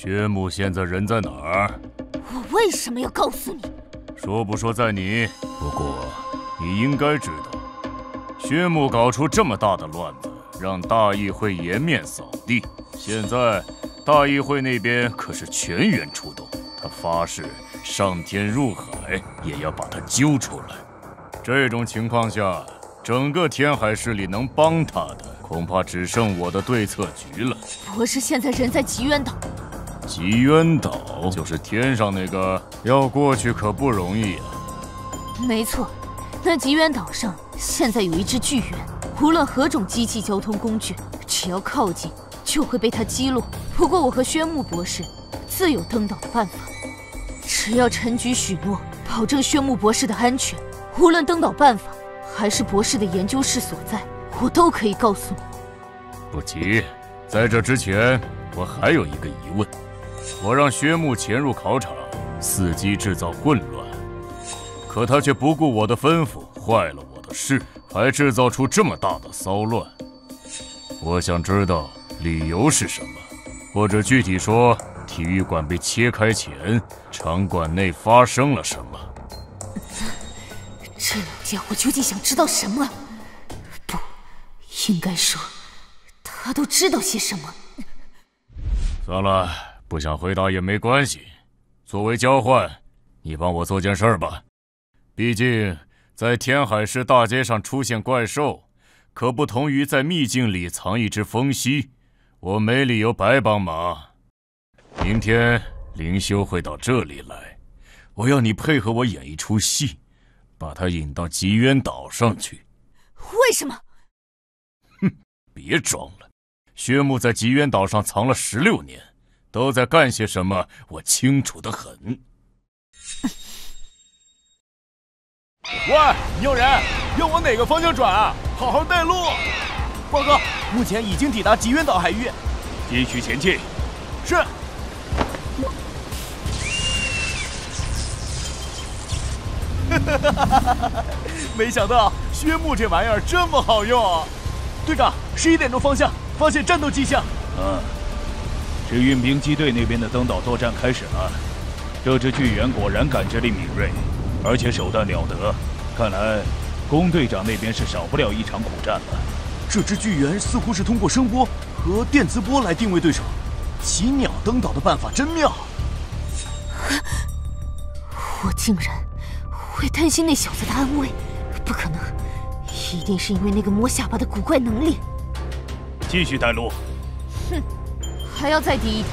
薛木现在人在哪儿？我为什么要告诉你？说不说在你。不过你应该知道，薛木搞出这么大的乱子，让大议会颜面扫地。现在大议会那边可是全员出动，他发誓上天入海也要把他揪出来。这种情况下，整个天海市里能帮他的，恐怕只剩我的对策局了。博士现在人在极渊岛。极渊岛就是天上那个，要过去可不容易啊。没错，那极渊岛上现在有一只巨猿，无论何种机器交通工具，只要靠近就会被它击落。不过我和宣木博士自有登岛的办法，只要陈局许诺保证宣木博士的安全，无论登岛办法还是博士的研究室所在，我都可以告诉你。不急，在这之前，我还有一个疑问。我让薛木潜入考场，伺机制造混乱，可他却不顾我的吩咐，坏了我的事，还制造出这么大的骚乱。我想知道理由是什么，或者具体说，体育馆被切开前，场馆内发生了什么？这两家伙究竟想知道什么？不，应该说，他都知道些什么。算了。不想回答也没关系，作为交换，你帮我做件事儿吧。毕竟在天海市大街上出现怪兽，可不同于在秘境里藏一只风息，我没理由白帮忙。明天灵修会到这里来，我要你配合我演一出戏，把他引到极渊岛上去。为什么？哼，别装了，薛木在极渊岛上藏了十六年。都在干些什么？我清楚的很。喂，你有人要往哪个方向转啊？好好带路。报告，目前已经抵达极渊岛海域，继续前进。是。没想到薛木这玩意儿这么好用。队长，十一点钟方向发现战斗迹象。嗯。这运兵机队那边的登岛作战开始了，这只巨猿果然感知力敏锐，而且手段了得。看来，宫队长那边是少不了一场苦战了。这只巨猿似乎是通过声波和电磁波来定位对手，骑鸟登岛的办法真妙。我竟然会担心那小子的安危，不可能，一定是因为那个摸下巴的古怪能力。继续带路。哼。还要再低一点，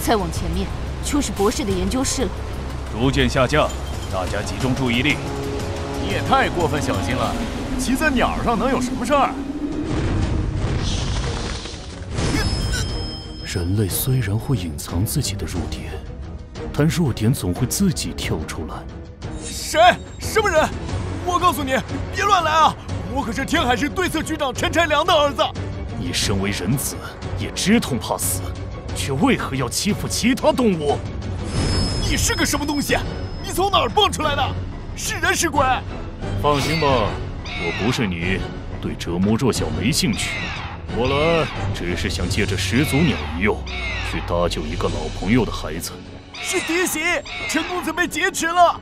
再往前面就是博士的研究室了。逐渐下降，大家集中注意力。你也太过分小心了，骑在鸟上能有什么事儿？人类虽然会隐藏自己的弱点，但弱点总会自己跳出来。谁？什么人？我告诉你，别乱来啊！我可是天海市对策局长陈柴良的儿子。你身为人子，也知痛怕死。却为何要欺负其他动物？你是个什么东西？你从哪儿蹦出来的？是人是鬼？放心吧，我不是你，对折磨弱小没兴趣。我来只是想借着始祖鸟一用，去搭救一个老朋友的孩子。是嫡媳，陈公子被劫持了。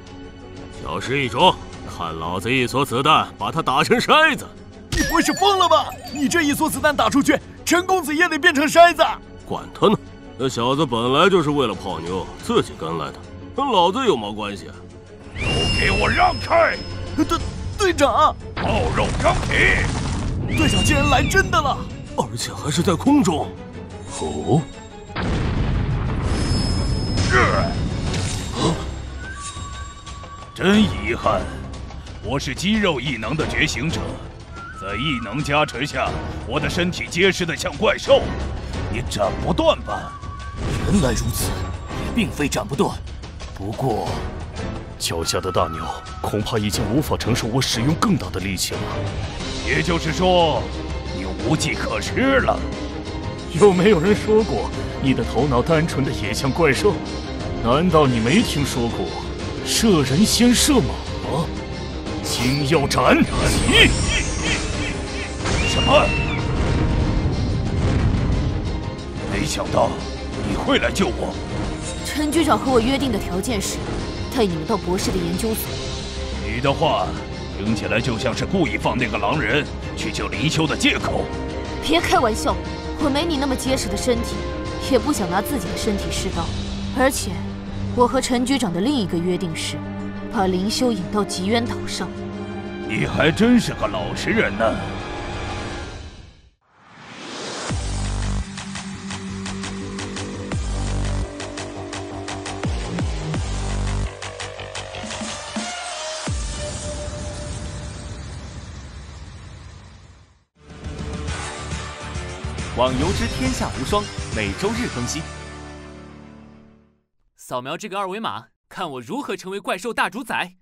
小事一桩，看老子一梭子弹把他打成筛子！你不会是疯了吧？你这一梭子弹打出去，陈公子也得变成筛子。管他呢，那小子本来就是为了泡妞自己跟来的，跟老子有毛关系？都给我让开！队队长，暴肉张皮！队长竟然来真的了，而且还是在空中！哦，真遗憾，我是肌肉异能的觉醒者，在异能加持下，我的身体结实的像怪兽。你斩不断吧？原来如此，也并非斩不断。不过，脚下的大鸟恐怕已经无法承受我使用更大的力气了。也就是说，你无计可施了。有没有人说过你的头脑单纯的也像怪兽？难道你没听说过“射人先射马”吗？金要斩！什么？想到你会来救我？陈局长和我约定的条件是，带你们到博士的研究所。你的话听起来就像是故意放那个狼人去救林修的借口。别开玩笑，我没你那么结实的身体，也不想拿自己的身体试刀。而且，我和陈局长的另一个约定是，把林修引到极渊岛上。你还真是个老实人呢。网游之天下无双每周日更新。扫描这个二维码，看我如何成为怪兽大主宰。